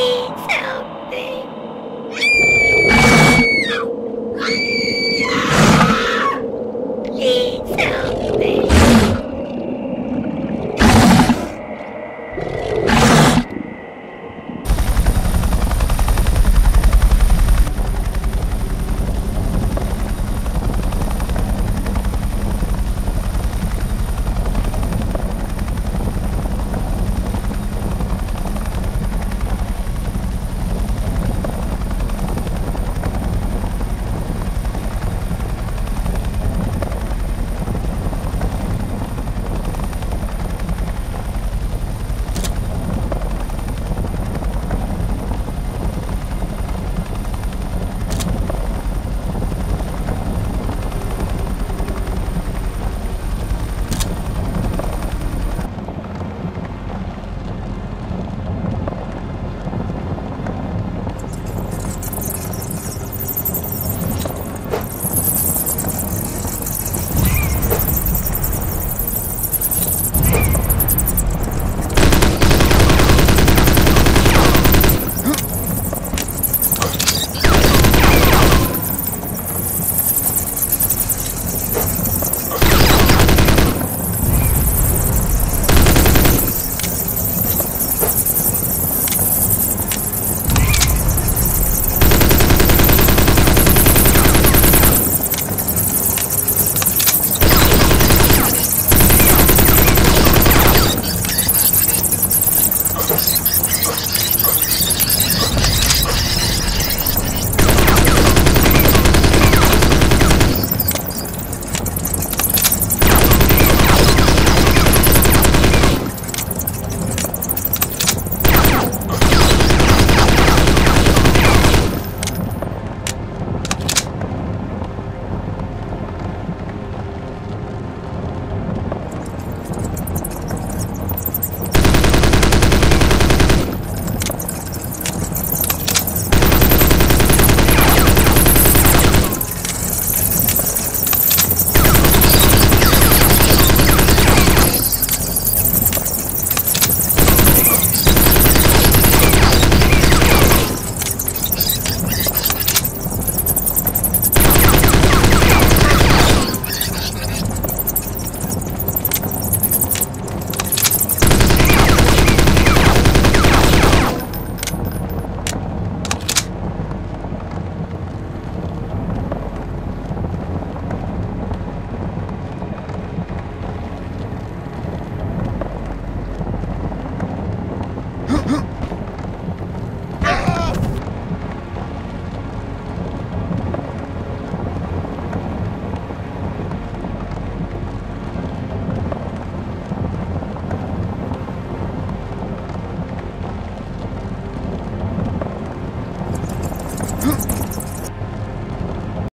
need something. Need something.